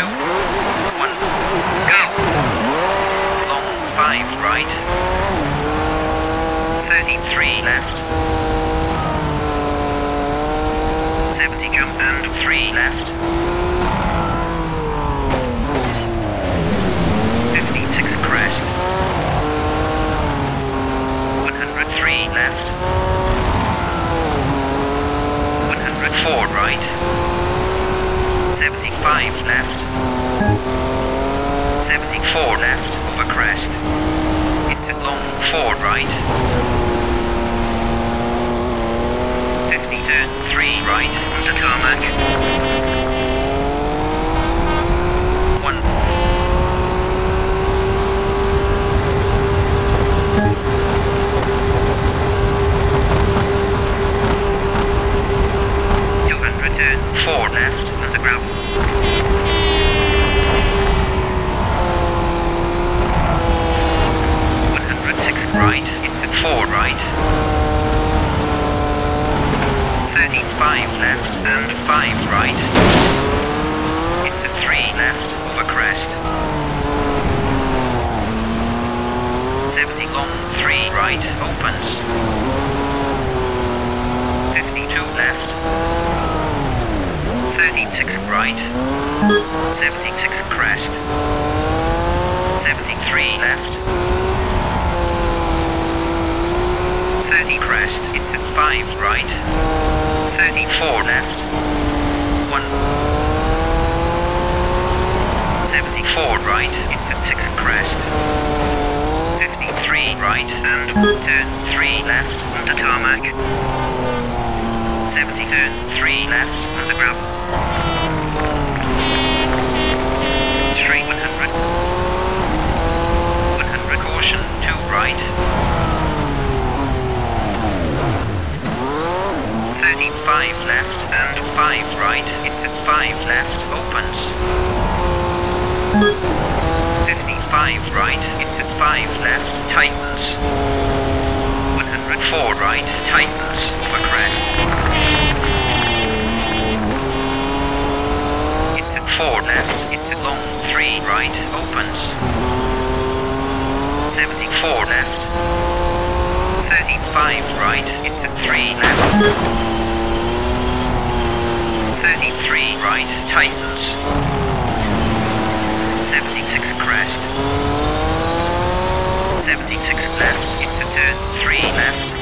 two, one, go. Long five right. 33 left. 70 jump and three left. 56 crest. 103 left. 104 right. 75 left. 74 left over crest. Into long 4 right. 50 turn 3 right onto tarmac. 1 200 turn uh, 4 left on the gravel. 106 right into 4 right. 35 left and 5 right. Into 3 left over crest. 70 long 3 right opens. 52 left. 36 right. 76 crest. 73 left. 30 crest into 5 right. 34 left. 1. 74 right into 6 crest. 53 right and turn 3 left onto tarmac. 70 turn 3 left on the gravel. Straight 35 left and 5 right into 5 left opens. 55 right into 5 left tightens. 104 right tightens over crest. Into 4 left long 3 right opens. 74 left. 35 right into 3 left. 33 right tightens. 76 crest. 76 left into turn 3 left.